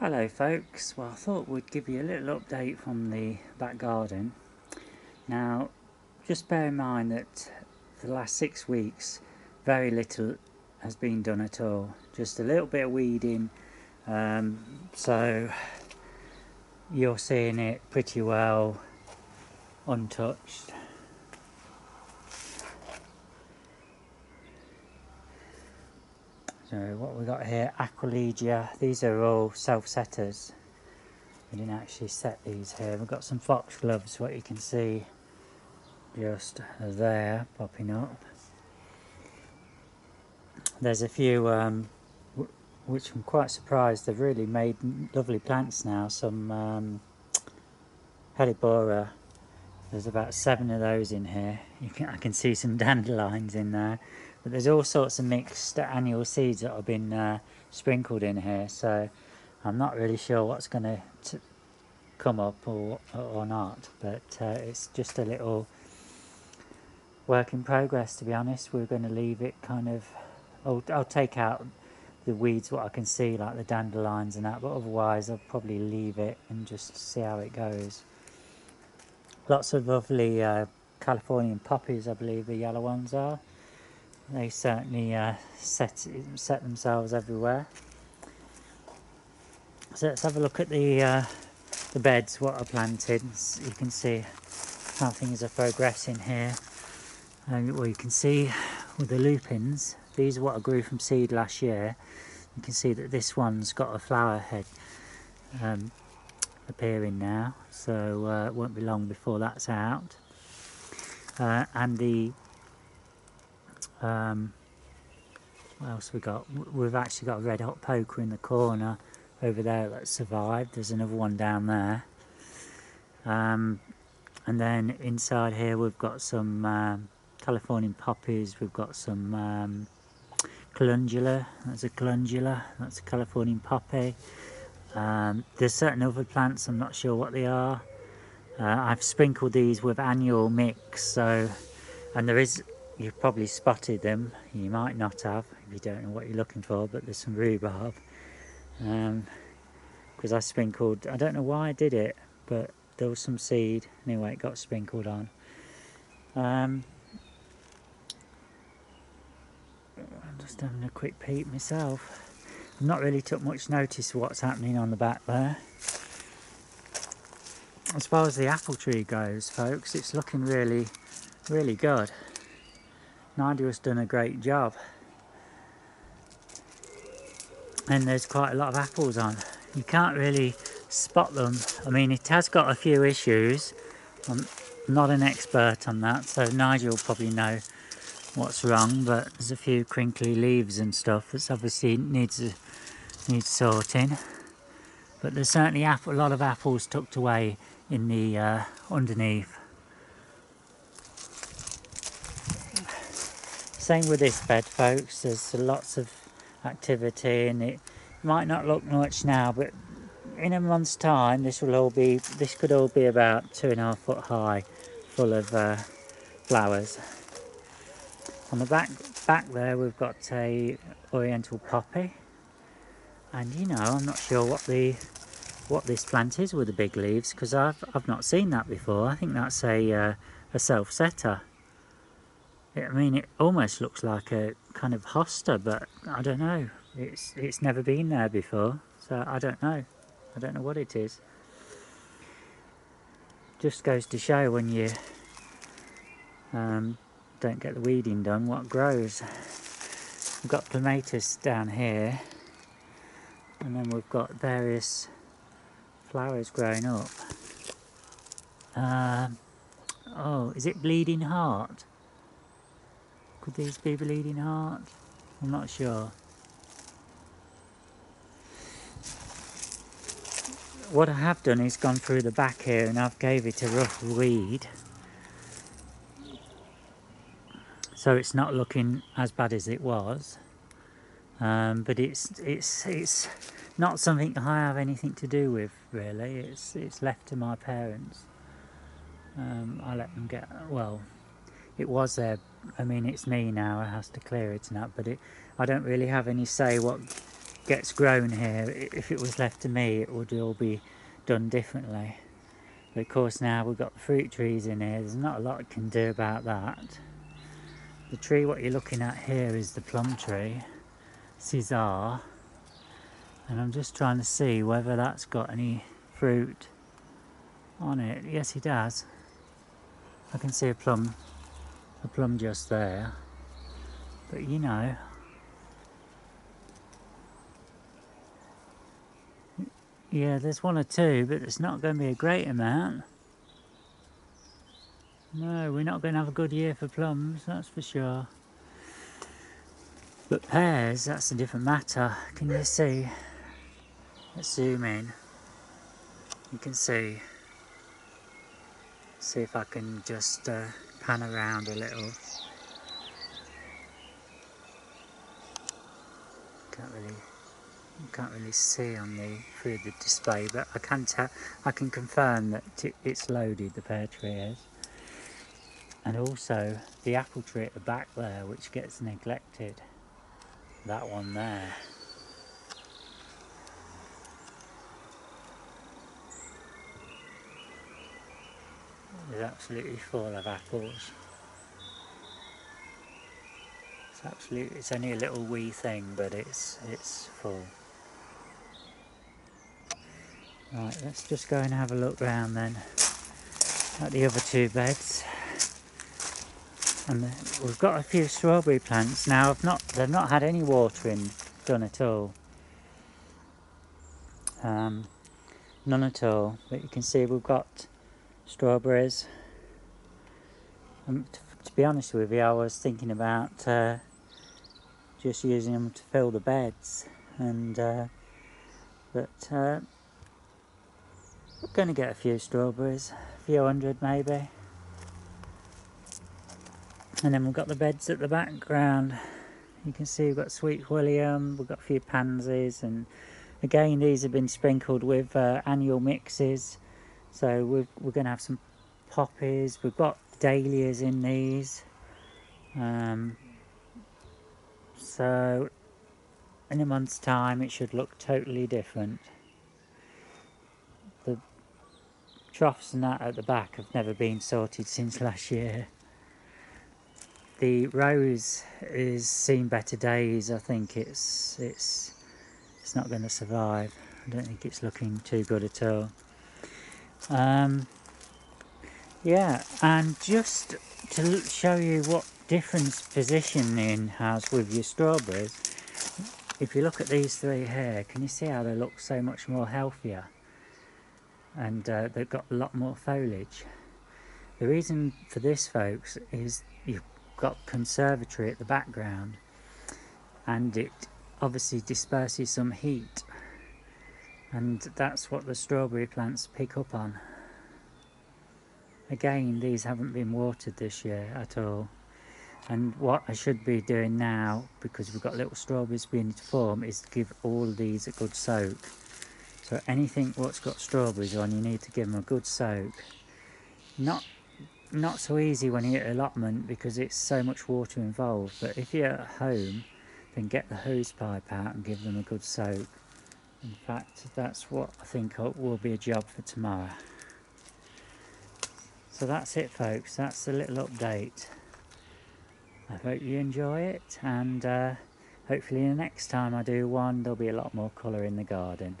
Hello folks, well I thought we'd give you a little update from the back garden. Now just bear in mind that the last six weeks very little has been done at all. Just a little bit of weeding um, so you're seeing it pretty well untouched. So what we got here, Aquilegia, these are all self-setters. We didn't actually set these here. We've got some foxgloves, what you can see just there popping up. There's a few um, which I'm quite surprised they've really made lovely plants now. Some um, there's about seven of those in here. Can, I can see some dandelions in there. But there's all sorts of mixed annual seeds that have been uh, sprinkled in here, so I'm not really sure what's going to come up or, or not, but uh, it's just a little work in progress to be honest. We're going to leave it kind of, I'll, I'll take out the weeds what I can see like the dandelions and that, but otherwise I'll probably leave it and just see how it goes. Lots of lovely uh, Californian poppies I believe the yellow ones are they certainly uh, set set themselves everywhere. So let's have a look at the uh, the beds what are planted. You can see how things are progressing here. And well, you can see with the lupins, these are what I grew from seed last year. You can see that this one's got a flower head um, appearing now, so uh, it won't be long before that's out. Uh, and the um, what else we got? We've actually got a red hot poker in the corner over there that survived. There's another one down there. Um, and then inside here we've got some um, Californian poppies. We've got some um, calendula. That's a calendula. That's a Californian poppy. Um, there's certain other plants. I'm not sure what they are. Uh, I've sprinkled these with annual mix. So, and there is you've probably spotted them. You might not have if you don't know what you're looking for but there's some rhubarb. Because um, I sprinkled I don't know why I did it but there was some seed anyway it got sprinkled on. Um, I'm just having a quick peek myself. I've not really took much notice of what's happening on the back there. As far as the apple tree goes folks it's looking really really good Nadia's done a great job. And there's quite a lot of apples on. You can't really spot them. I mean, it has got a few issues. I'm not an expert on that, so Nigel will probably know what's wrong, but there's a few crinkly leaves and stuff that's obviously needs needs sorting. But there's certainly a lot of apples tucked away in the uh, underneath. Same with this bed folks, there's lots of activity and it might not look much now but in a month's time this will all be, this could all be about two and a half foot high full of uh, flowers. On the back, back there we've got a oriental poppy and you know I'm not sure what the what this plant is with the big leaves because I've, I've not seen that before. I think that's a, uh, a self-setter. I mean, it almost looks like a kind of hosta, but I don't know. It's it's never been there before, so I don't know. I don't know what it is. Just goes to show when you um, don't get the weeding done, what grows. We've got clematis down here, and then we've got various flowers growing up. Um, oh, is it bleeding heart? Could these be bleeding heart? I'm not sure. What I have done is gone through the back here and I've gave it a rough weed. So it's not looking as bad as it was. Um, but it's it's it's not something I have anything to do with really. It's it's left to my parents. Um, I let them get well it was there. I mean, it's me now. I has to clear it and that, but it, I don't really have any say what gets grown here, if it was left to me, it would all be done differently. But of course now we've got fruit trees in here, there's not a lot I can do about that. The tree what you're looking at here is the plum tree, Caesar. And I'm just trying to see whether that's got any fruit on it. Yes it does. I can see a plum a plum just there. But you know, yeah, there's one or two, but it's not going to be a great amount. No, we're not going to have a good year for plums, that's for sure. But pears, that's a different matter. Can you see? Let's zoom in. You can see. See if I can just uh, pan around a little. Can't really, can't really see on the through the display, but I can tell, I can confirm that it's loaded. The pear tree is, and also the apple tree at the back there, which gets neglected. That one there. Is absolutely full of apples. It's absolutely, it's only a little wee thing, but it's it's full. Right, let's just go and have a look round then at the other two beds. And we've got a few strawberry plants now. I've not, they've not had any watering done at all. Um, none at all. But you can see we've got strawberries. Um, to be honest with you, I was thinking about uh, just using them to fill the beds, and uh, but uh, we're going to get a few strawberries, a few hundred maybe. And then we've got the beds at the background. You can see we've got sweet william, we've got a few pansies, and again these have been sprinkled with uh, annual mixes. So we're, we're going to have some poppies. We've got dahlias in these. Um, so in a month's time it should look totally different. The troughs and that at the back have never been sorted since last year. The rose is seen better days. I think it's it's it's not going to survive. I don't think it's looking too good at all. Um, yeah, and just to show you what difference positioning has with your strawberries, if you look at these three here, can you see how they look so much more healthier? And uh, they've got a lot more foliage. The reason for this, folks, is you've got conservatory at the background, and it obviously disperses some heat and that's what the strawberry plants pick up on. Again, these haven't been watered this year at all. And what I should be doing now, because we've got little strawberries beginning to form, is to give all these a good soak. So anything what's got strawberries on, you need to give them a good soak. Not not so easy when you get allotment because it's so much water involved. But if you're at home, then get the hose pipe out and give them a good soak. In fact, that's what I think will be a job for tomorrow. So that's it, folks. That's the little update. I hope you enjoy it, and uh, hopefully, the next time I do one, there'll be a lot more colour in the garden.